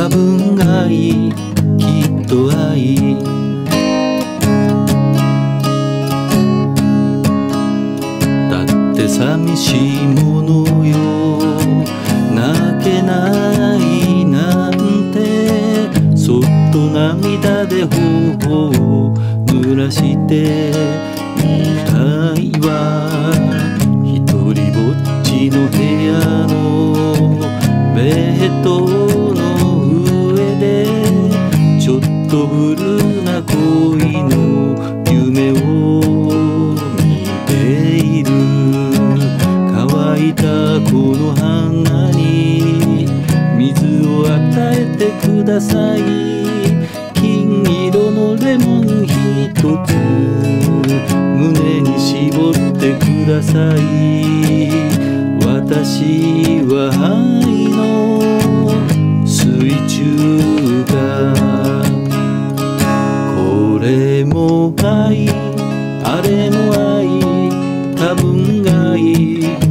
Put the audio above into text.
多分愛きっと愛。だって寂しいものよ。泣けないなんてそっと涙で頬を濡らしてみたいわ。とりぼっちの部屋のベッドとブルーな恋の夢を見ている乾いたこの花に水を与えてください金色のレモン一つ胸に絞ってください。私はたい。あれも愛。多分がいい。